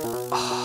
Oh.